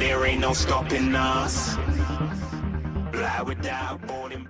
there ain't no stopping us. Fly without boarding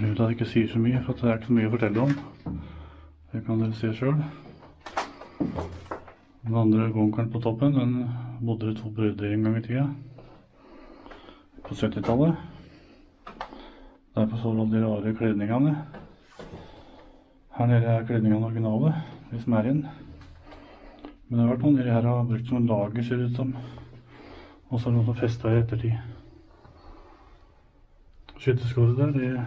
Grunnen til at jeg ikke sier så mye, for det er ikke så mye å fortelle om. Det kan dere se sjøl. Den andre bunkeren på toppen, den bodde det to brødre en gang i tida. På 70-tallet. Derfor så du de rare kledningene. Her nede er kledningene originale, de som er igjen. Men det har vært noen de her har brukt som en lager, ser det ut som. Og så er det noen som festa i ettertid. Skytterskåret der, det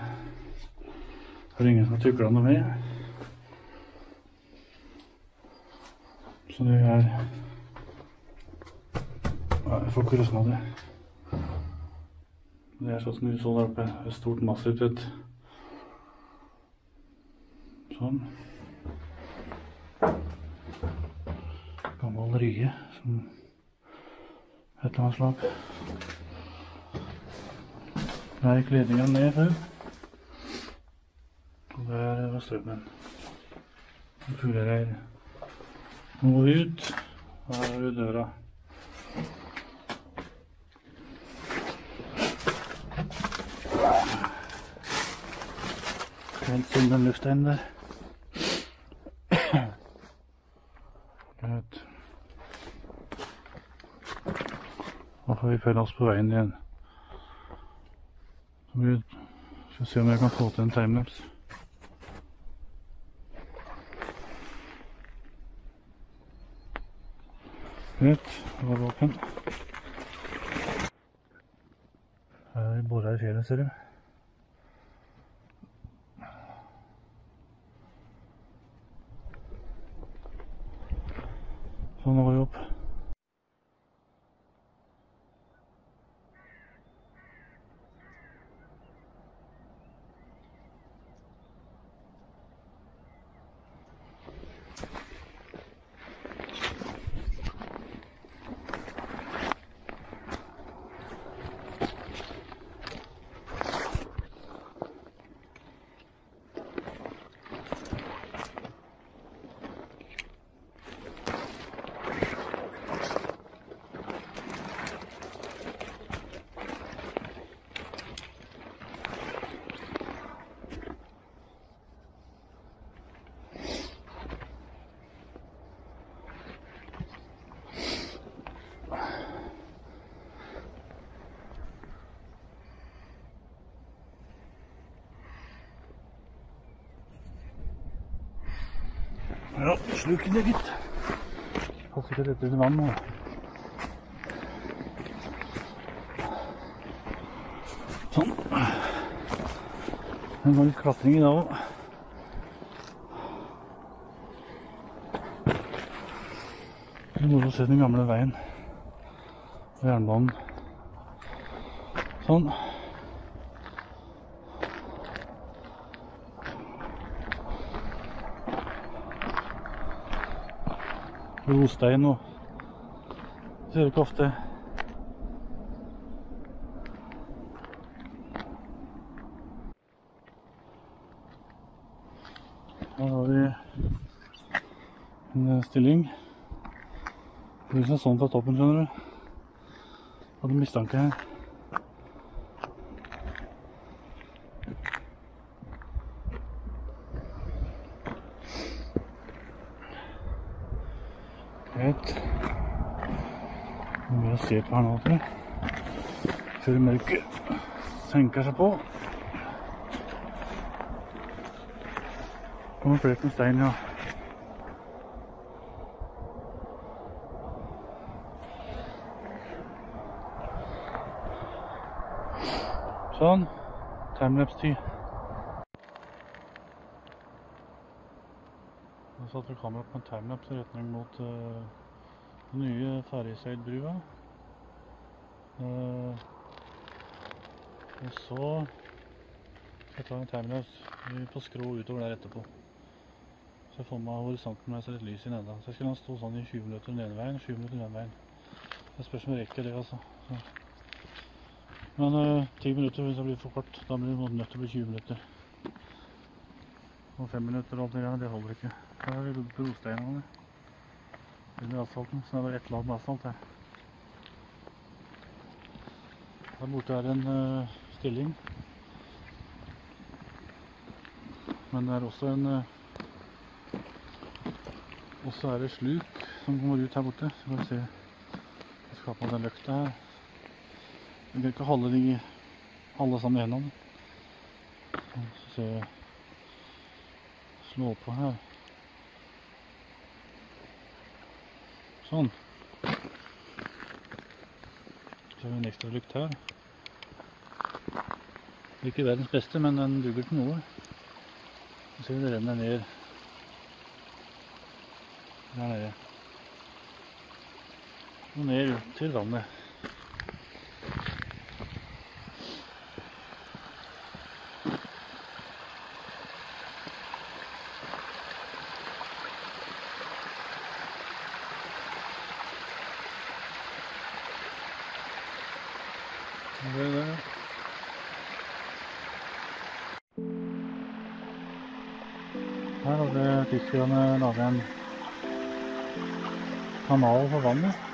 er ingen som har tukla noe med. Så det er Nei, jeg får ikke løsna det. Det er sånn som du så der oppe. Et stort, massivt et. Sånn. Gammel rye som et eller annet slag. Gikk ledninga ned før. Var strømmen. Fuglereir. Nå ut. Her har du døra. Helt synd den lufta inn der. Greit. Nå får vi følge oss på veien igjen. Så vi skal se om jeg kan få til en timelapse. Greit, det var våpen. Her er bora i fjellet, ser du. Så nå går vi opp. Ja, sluk det, gitt. Passer ikke dette under vann nå. Sånn. Det var litt klatring i dag òg. Er moro å se den gamle veien og jernbanen. Sånn. Brostein og kjørekofte. Her har vi en eh, stilling. Det blir sånn fra toppen, skjønner du. Hadde mistanke her. Greit. På her nå, tror jeg. Før mørket senker seg på. Kommer flert med stein, ja. Sånn. Timelapse-tid. Nå satte kamera på en timelapse i retning mot eh, den nye Ferjeseilbrua. Eh, og så skal jeg ta en terminus på skrå utover der etterpå. Så jeg får med horisonten med litt lys i nede. Så jeg skulle stå sånn i 20 minutter den ene veien, 20 minutter den veien. Det spørs om jeg rekker det, altså. Så. Men eh, 10 minutter hvis det blir for kort. Da blir det nødt til å bli 20 minutter. Og 5 minutter og alt det der, det holder ikke. Her er det brosteinene under asfalten, så det er bare ett lag med asfalt her. Der borte er en uh, stilling. men det er også en uh, Også er det sluk som kommer ut her borte. Så kan vi se Jeg skal på den løkta her. Vi kan ikke holde de alle sammen gjennom. Så vi Slå på her. Sånn. Vi en ekstra lykt her. Ikke verdens beste, men den duger til noe. Så ser vi det renner ned der nede. Og ned til vannet. Hadde tyskerne lage en kanal for vannet.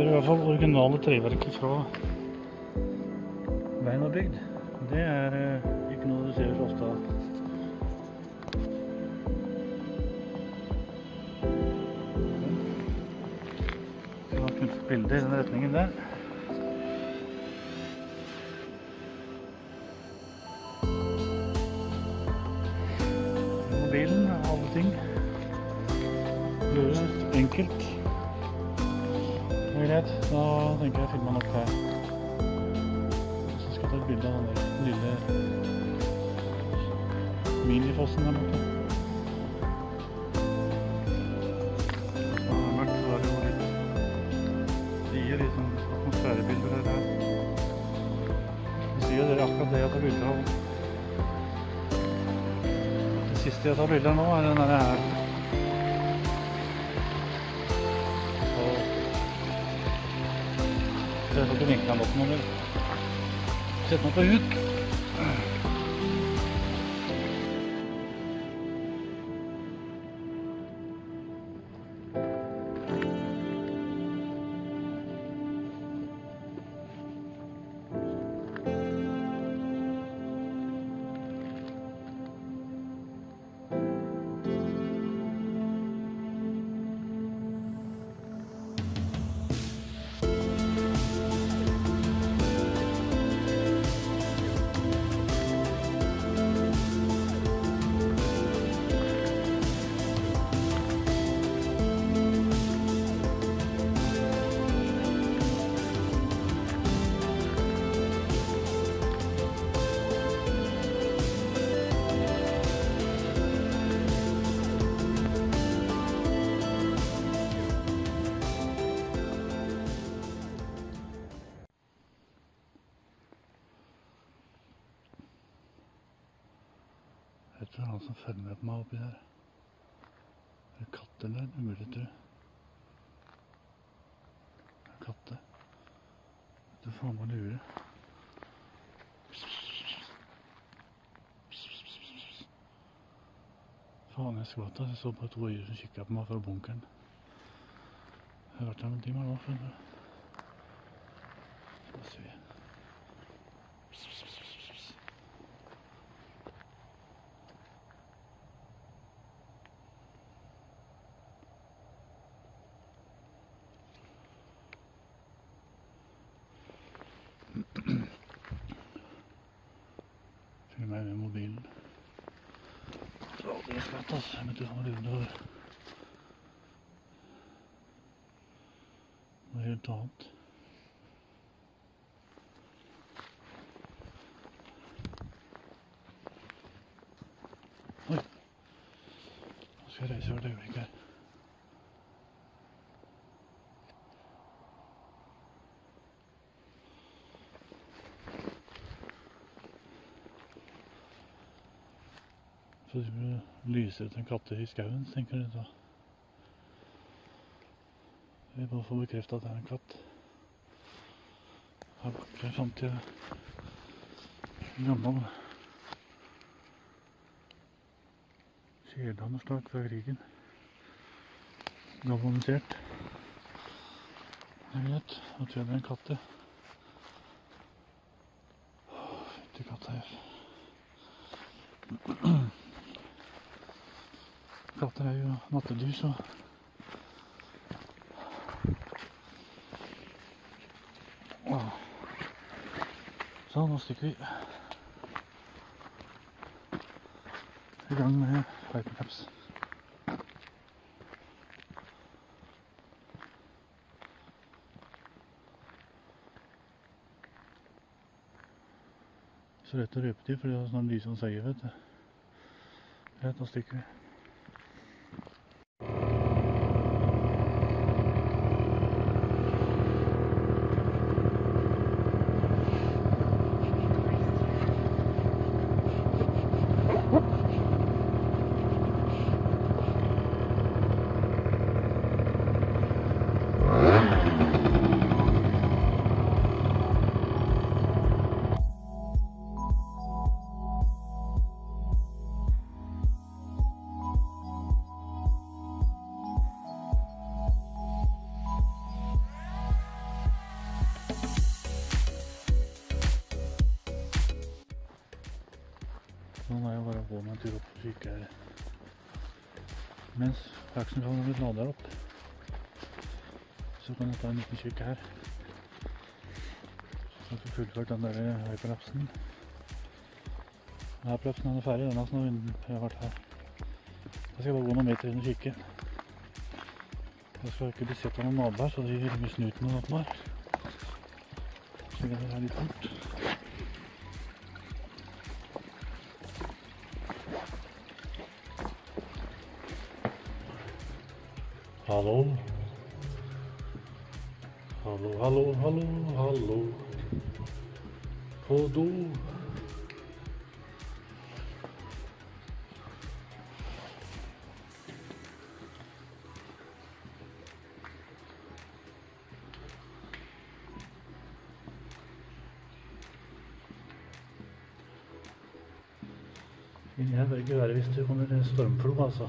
Vi du i hvert fall originale treverket fra veien var bygd. Det er eh, ikke noe du ser så ofte av. Vi har kunne bilde i den retningen der. Så skal ta et bilde av den lille minifossen der borte. Så det så gir sånn atmosfærebilder her. her. Sier dere akkurat det jeg tar bilder av. Det siste jeg tar bilder nå, er den der her. Og jeg får ikke vinkla den opp noe mer. Sett den på huk. Faen meg lure. Faen, jeg skvatt. Jeg så bare to øyer som kikket på meg fra bunkeren. Jeg har vært her noen timer nå, skjønner du. Skal vi se. Filmer jeg med mobilen. Så aldri jeg skatt, altså. Men du har lurt over noe helt annet. Oi. Nå skal Skal lyser ut en katter i skauen, tenker du da. Vi må få bekreftet at det er en katt. Her borte fant jeg en gammel kjedehammerstag fra krigen. Galvanisert. Jeg vet, at vi hadde en katt, det. Katter er jo nattedyr, så Åh. Sånn, nå stikker vi. I gang med hypercaps. Så lett å røpe til, for det er sånn lysende seier, vet du. Greit, nå stikker vi. Meg ikke. Mens faksen kan bli lada opp, så kan jeg ta en liten kikk her. Så får fullført den der hyperlapsen. Hyperlapsen er ferdig, den har snart vært her. Jeg skal bare gå noen meter inn og kikke. Jeg skal ikke bli sett av noen naboer, så de ringer snuten og sånt der. Så det er litt fort. Hallo. Hallo, hallo, hallo, hallo. Inni her bør ikke være hvis det kommer en stormflo, altså.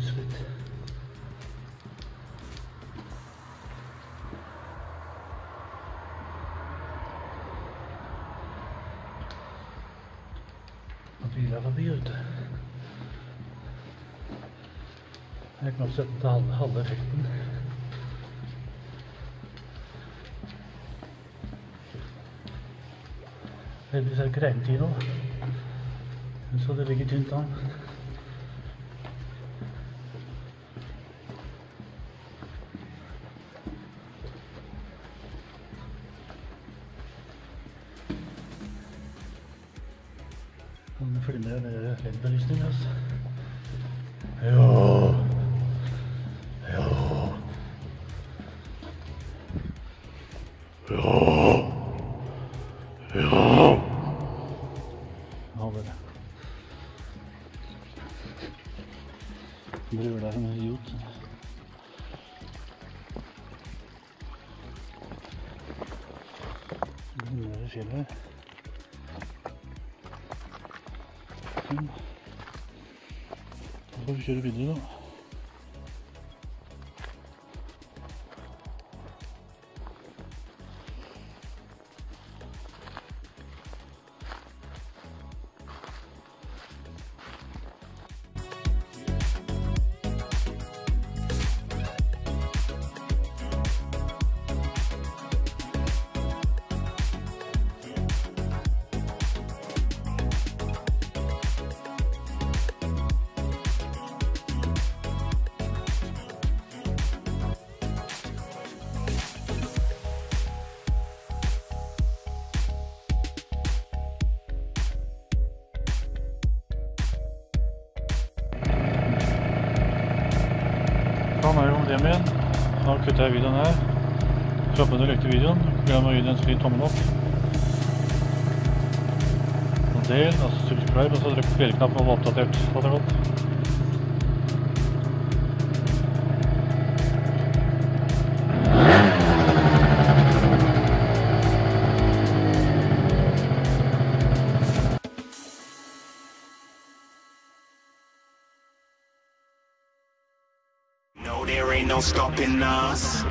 så er vi på vei ned lyset litt. Og biler forbi ute. Jeg kan sette til halve, halve effekten. Heldigvis er det ikke regntid nå. Så Ja. Ja. Ha det. Driver der med idiot. Nede i fjellet her. Sånn. Så får vi kjøre videre da. Hjem igjen. Da kutter jeg videoen her. Så håper du likte videoen. Glem å gi den en fin tommel opp. Og del, altså subscribe, og så trykk på om og være oppdatert. Ha det godt. Stopping us.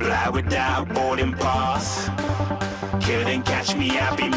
Fly without boarding pass. Couldn't catch me, I be.